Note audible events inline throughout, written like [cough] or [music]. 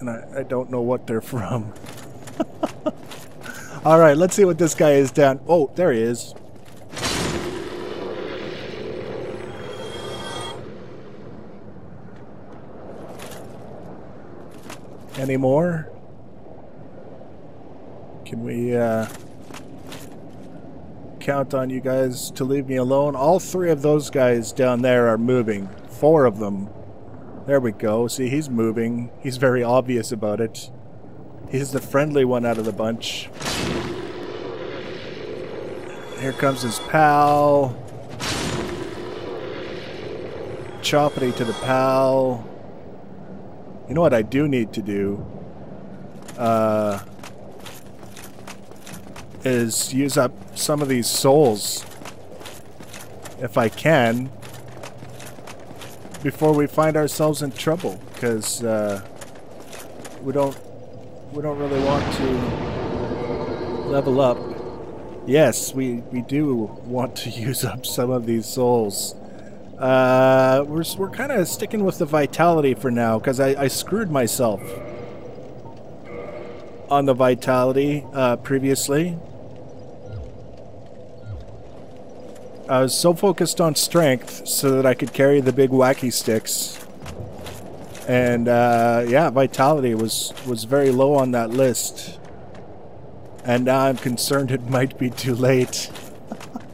and I, I don't know what they're [laughs] from. All right, let's see what this guy is down. Oh, there he is. Any more? Can we uh, count on you guys to leave me alone? All three of those guys down there are moving. Four of them. There we go. See, he's moving. He's very obvious about it. He's the friendly one out of the bunch. Here comes his pal. Choppity to the pal. You know what I do need to do? Uh, is use up some of these souls. If I can. Before we find ourselves in trouble. Because, uh, we don't, we don't really want to level up. Yes, we, we do want to [laughs] use up some of these souls. Uh, we're, we're kind of sticking with the vitality for now, because I, I screwed myself on the vitality uh, previously. I was so focused on strength so that I could carry the big wacky sticks. And uh, yeah, vitality was, was very low on that list. And now I'm concerned it might be too late.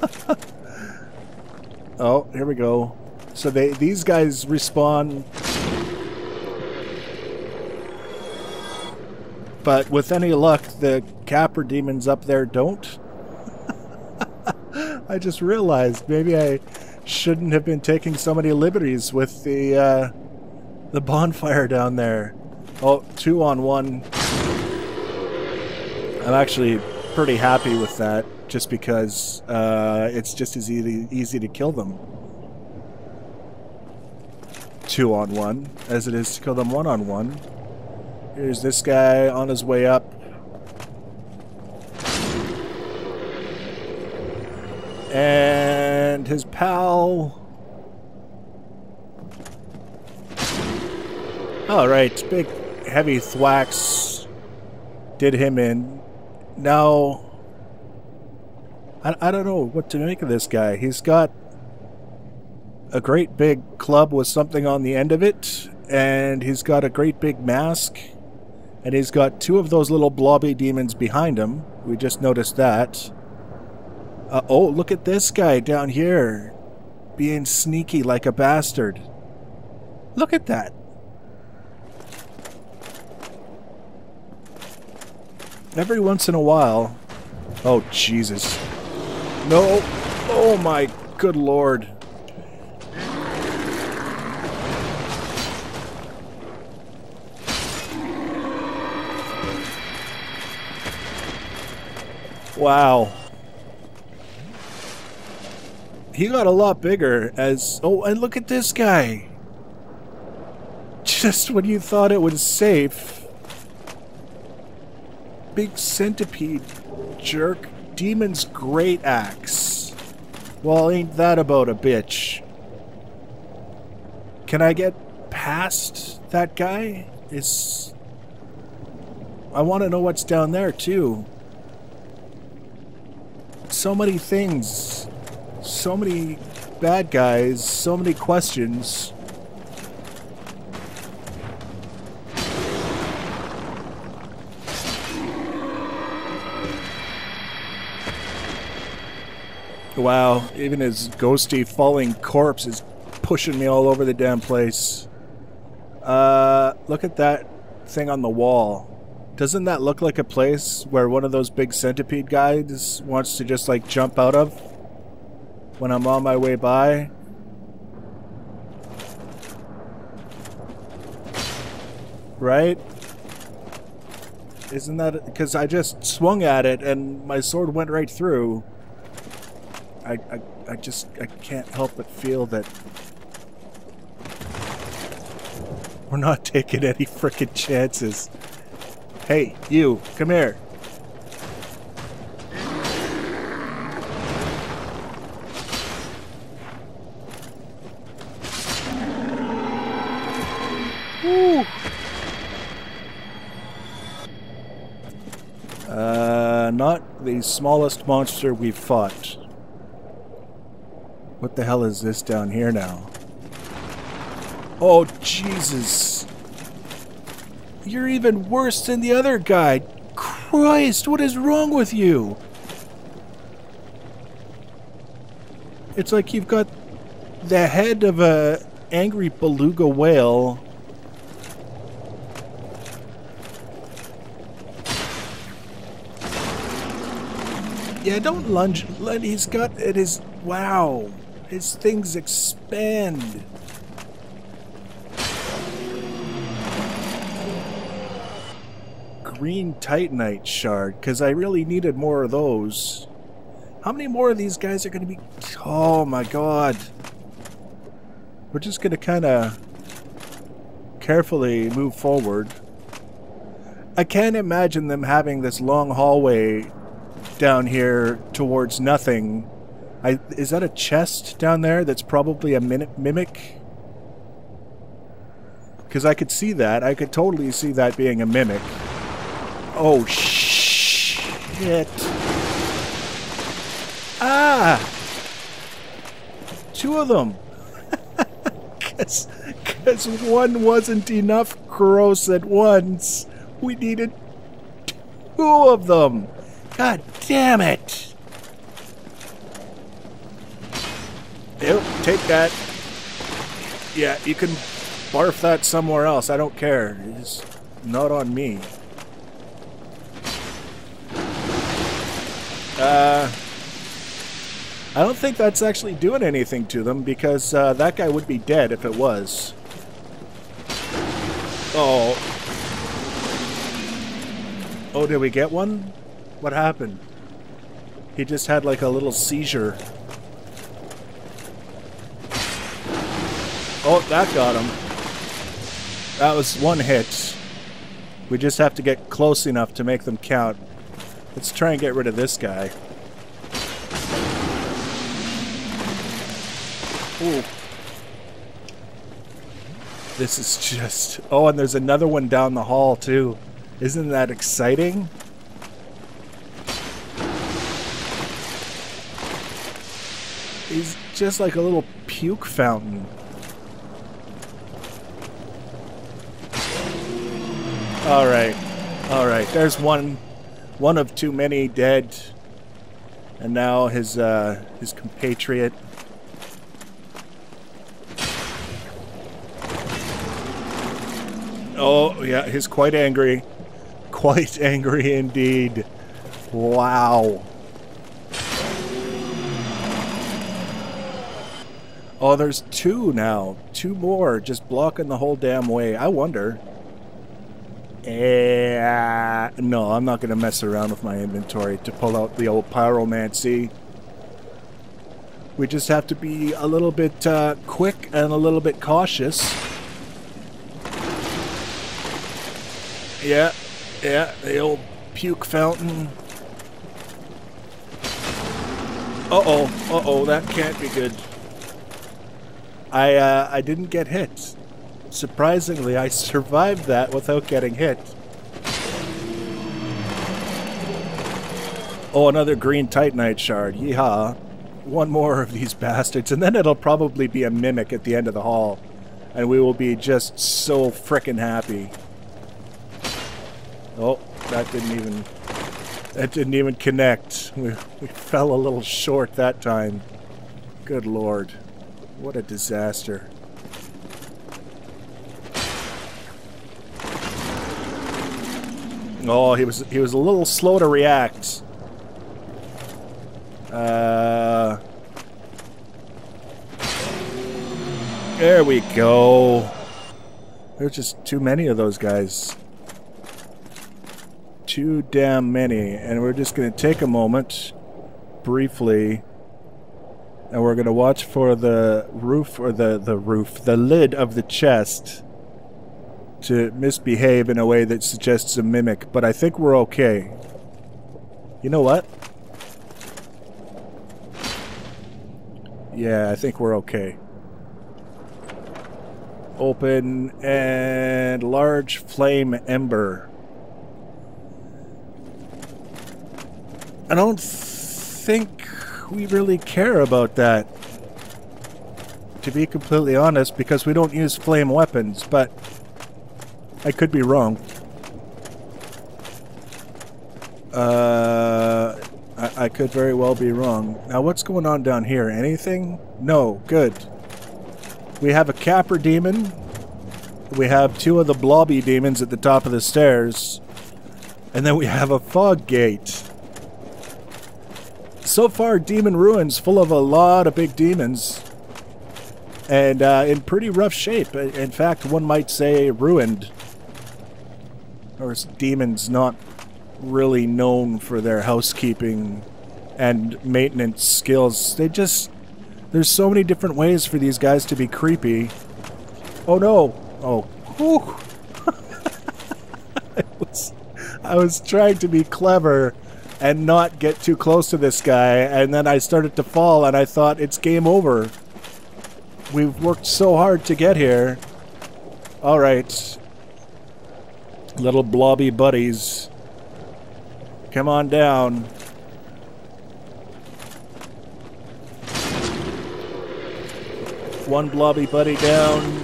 [laughs] oh, here we go. So they these guys respawn But with any luck, the Capra demons up there don't. I just realized maybe I shouldn't have been taking so many liberties with the uh, the bonfire down there. Oh, two on one. I'm actually pretty happy with that, just because uh, it's just as easy easy to kill them. Two on one, as it is to kill them one on one. Here's this guy on his way up. And his pal. Alright, big heavy thwacks did him in. Now, I, I don't know what to make of this guy. He's got a great big club with something on the end of it, and he's got a great big mask. And he's got two of those little blobby demons behind him. We just noticed that. Uh, oh, look at this guy down here. Being sneaky like a bastard. Look at that. Every once in a while... Oh, Jesus. No! Oh my good lord. Wow. He got a lot bigger as... Oh, and look at this guy. Just when you thought it was safe. Big centipede jerk. Demon's great axe. Well, ain't that about a bitch? Can I get past that guy? Is... I want to know what's down there, too so many things, so many bad guys, so many questions. Wow, even his ghosty falling corpse is pushing me all over the damn place. Uh, look at that thing on the wall. Doesn't that look like a place where one of those big centipede guys wants to just like jump out of when I'm on my way by? Right? Isn't that because I just swung at it and my sword went right through? I, I, I just I can't help but feel that we're not [laughs] taking any freaking chances. Hey, you, come here. The smallest monster we've fought. What the hell is this down here now? Oh, Jesus. You're even worse than the other guy. Christ, what is wrong with you? It's like you've got the head of a angry beluga whale Yeah, don't lunge. He's got it is wow. His things expand. Green Titanite shard, because I really needed more of those. How many more of these guys are going to be... Oh my god. We're just going to kind of carefully move forward. I can't imagine them having this long hallway down here towards nothing. I, is that a chest down there that's probably a mimic? Because I could see that. I could totally see that being a mimic. Oh, shit. Ah! Two of them. [laughs] Because one wasn't enough gross at once. We needed two of them. God damn it! Yep, take that. Yeah, you can barf that somewhere else. I don't care. It's not on me. Uh, I don't think that's actually doing anything to them because uh, that guy would be dead if it was. Oh. Oh, did we get one? What happened? He just had like a little seizure. Oh, that got him. That was one hit. We just have to get close enough to make them count. Let's try and get rid of this guy. Ooh. This is just... Oh, and there's another one down the hall, too. Isn't that exciting? He's just like a little puke fountain. Alright. Alright. There's one one of too many dead. And now his uh his compatriot. Oh, yeah, he's quite angry. Quite [laughs] angry indeed. Wow. Oh, there's two now. Two more just blocking the whole damn way. I wonder. Eh, no, I'm not going to mess around with my inventory to pull out the old pyromancy. We just have to be a little bit uh, quick and a little bit cautious. Yeah, yeah, the old puke fountain. Uh-oh, uh-oh, that can't be good. I uh, I didn't get hit. Surprisingly, I survived that without getting hit. Oh, another green Titanite shard. Yeehaw. One more of these bastards, and then it'll probably be a mimic at the end of the hall. And we will be just so frickin' happy. Oh, that didn't even... That didn't even connect. [laughs] We, we fell a little short that time. Good lord. What a disaster. Oh, he was he was a little slow to react. Uh, there we go. There's just too many of those guys. Too damn many. And we're just going to take a moment, briefly, and we're going to watch for the roof or the the roof the lid of the chest to misbehave in a way that suggests a mimic but I think we're okay. You know what? Yeah I think we're okay. Open and large flame ember. I don't think we really care about that. To be completely honest, because we don't use flame weapons, but I could be wrong. Uh, I, I could very well be wrong. Now, what's going on down here? Anything? No. Good. We have a Capra demon. We have two of the blobby demons at the top of the stairs. And then we have a fog gate. So far, Demon Ruins full of a lot of big demons. And uh, in pretty rough shape. In fact, one might say ruined. Or demons not really known for their housekeeping and maintenance skills. They just... There's so many different ways for these guys to be creepy. Oh no! Oh. [laughs] I, was, I was trying to be clever and not get too close to this guy, and then I started to fall, and I thought, it's game over. We've worked so hard to get here. Alright. Little blobby buddies. Come on down. One blobby buddy down.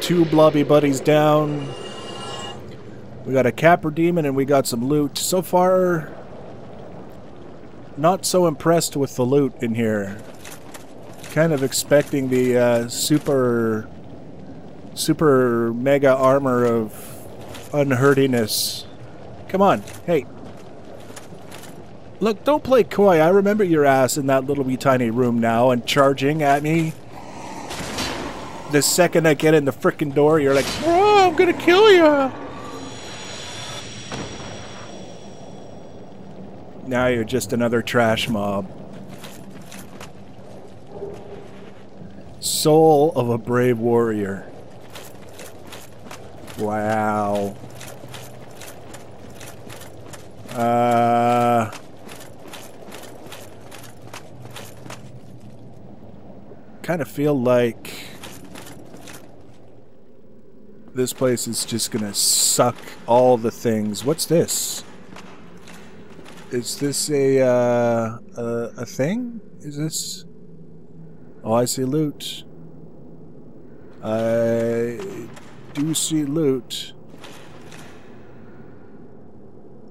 Two blobby buddies down. We got a Capra Demon and we got some loot. So far, not so impressed with the loot in here. Kind of expecting the uh, super, super mega armor of unhurtiness. Come on, hey, Look, don't play coy. I remember your ass in that little wee tiny room now and charging at me. The second I get in the frickin' door, you're like, Oh, I'm gonna kill you. Now you're just another trash mob. Soul of a brave warrior. Wow. Uh... kind of feel like this place is just gonna suck all the things. What's this? Is this a, uh, a, a thing? Is this... Oh, I see loot. I do see loot.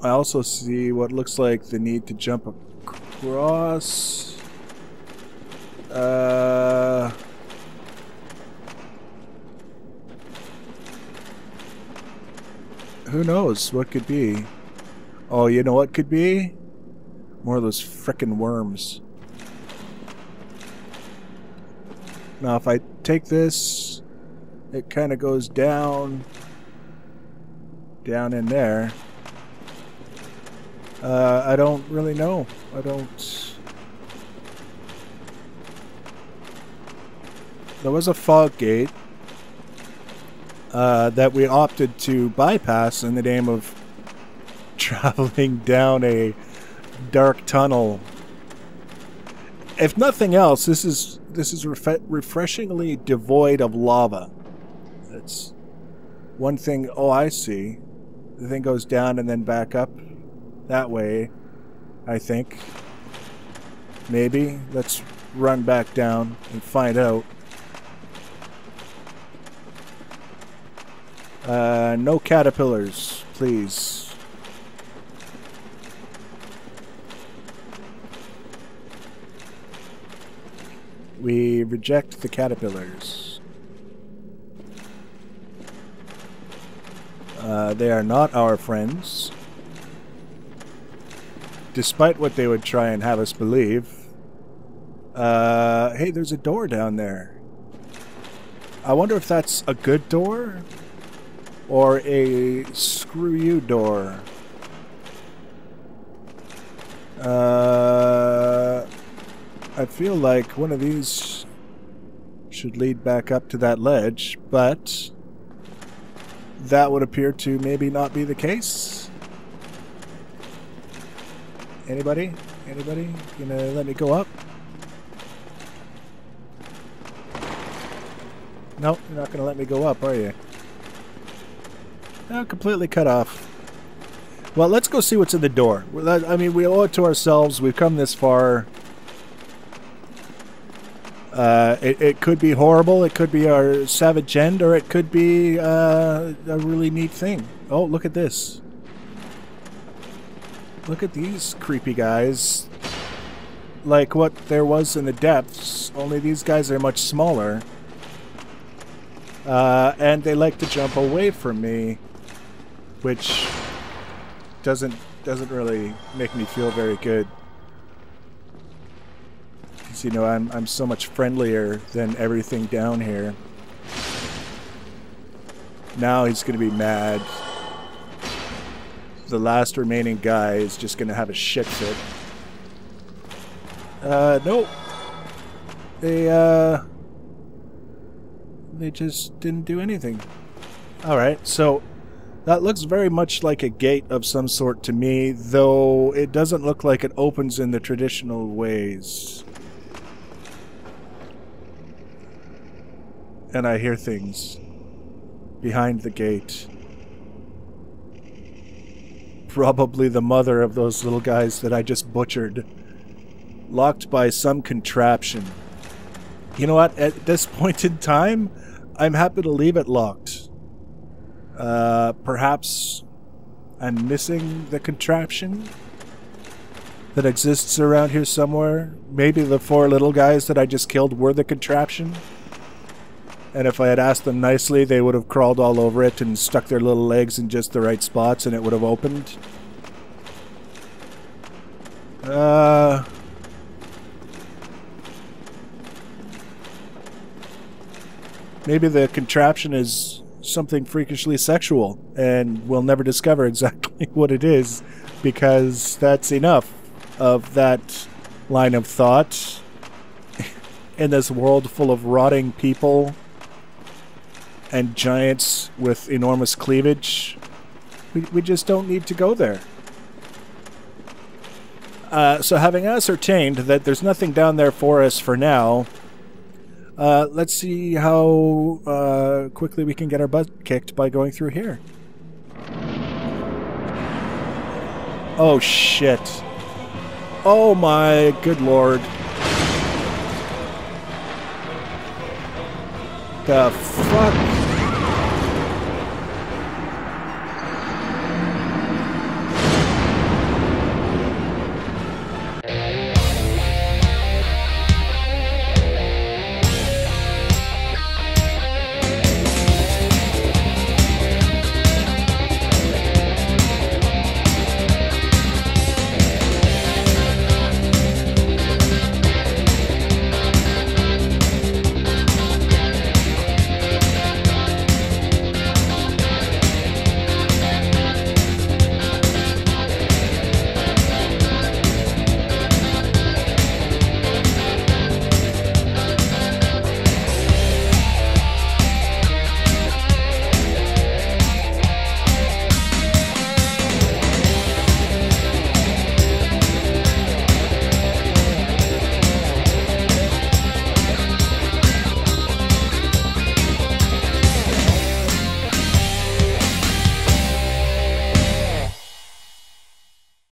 I also see what looks like the need to jump across. Uh... Who knows what could be? Oh, you know what could be? More of those frickin' worms. Now, if I take this, it kind of goes down, down in there. Uh, I don't really know. I don't... there was a fog gate uh, that we opted to bypass in the name of [laughs] traveling down a dark tunnel. If nothing else, this is this is ref refreshingly devoid of lava. That's one thing. Oh, I see. The thing goes down and then back up that way. I think. Maybe. Let's run back down and find out. Uh, no caterpillars, please. We reject the caterpillars. Uh, they are not our friends. Despite what they would try and have us believe. Uh, hey, there's a door down there. I wonder if that's a good door? or a screw you door. Uh, I feel like one of these should lead back up to that ledge, but that would appear to maybe not be the case. Anybody? Anybody? Gonna let me go up? Nope, you're not gonna let me go up, are you? Oh, completely cut off. Well, let's go see what's in the door. I mean, we owe it to ourselves. We've come this far. Uh, it, it could be horrible. It could be our savage end, or it could be uh, a really neat thing. Oh, look at this. Look at these creepy guys. Like what there was in the depths, only these guys are much smaller. Uh, and they like to jump away from me, which doesn't doesn't really make me feel very good. You know, I'm, I'm so much friendlier than everything down here. Now he's going to be mad. The last remaining guy is just going to have a shit fit. Uh, nope. They, uh... They just didn't do anything. Alright, so that looks very much like a gate of some sort to me, though it doesn't look like it opens in the traditional ways. And I hear things behind the gate. Probably the mother of those little guys that I just butchered. Locked by some contraption. You know what? At this [laughs] point in time, I'm happy to leave it locked. Uh, perhaps I'm missing the contraption that exists around here somewhere. Maybe the four little guys that I just killed were the contraption. And if I had asked them nicely, they would have crawled all over it and stuck their little legs in just the right spots and it would have opened. Uh... Maybe the contraption is something freakishly sexual, and we'll never discover [laughs] exactly what it is because that's enough of that line of thought [laughs] in this world full of rotting people and giants with enormous cleavage. We, we just don't need to go there. Uh, so, having ascertained that there's nothing down there for us for now, uh, let's see how uh, quickly we can get our butt kicked by going through here. Oh, shit. Oh, my good lord. The fuck?